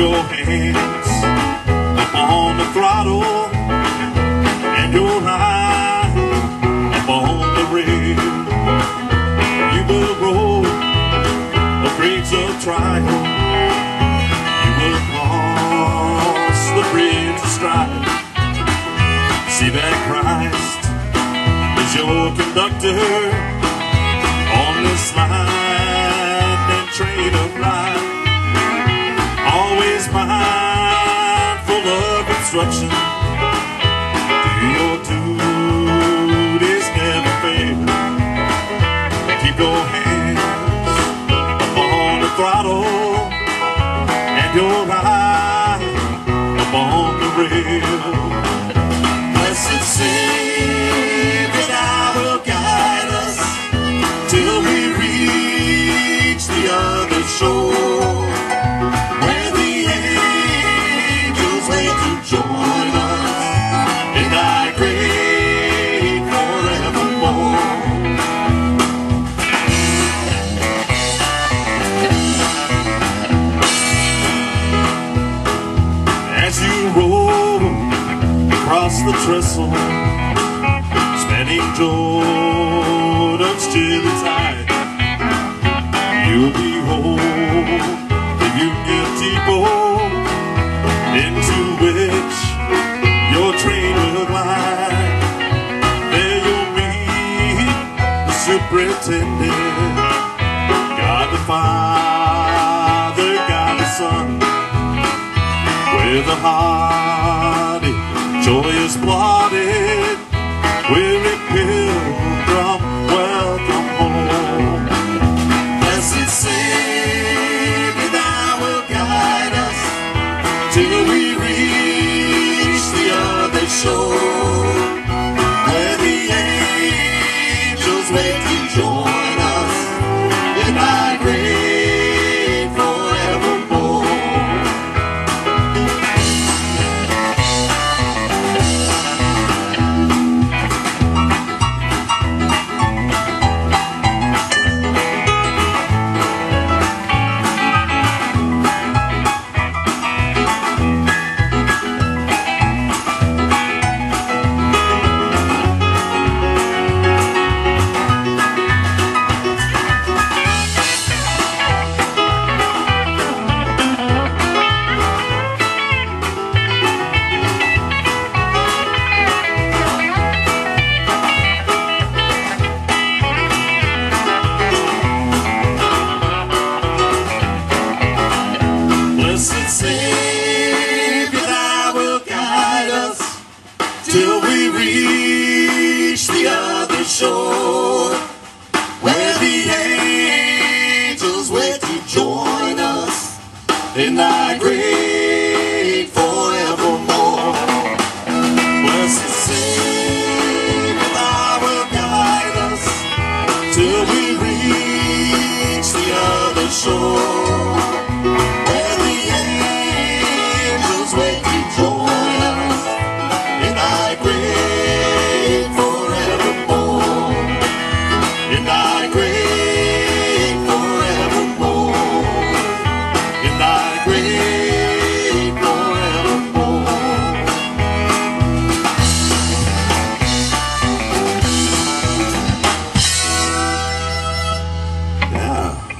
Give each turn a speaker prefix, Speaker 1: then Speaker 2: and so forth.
Speaker 1: your hands on the throttle and your eye up on the rail. You will roll the bridge of trial. You will cross the bridge of strife. See that Christ is your conductor on this line and train of life. Always mindful of instruction. Your duties, never fail. Keep your hands up on the throttle and your eye up on the rail. Blessed will guide us till we reach the other shore, thy forevermore. As you roll across the trestle, spanning Jordan's superintendent, God the Father, God the Son with a hearty, shore, where the angels wait to join us in thy great forevermore. Blessed Savior, thou will guide us till we reach the other shore.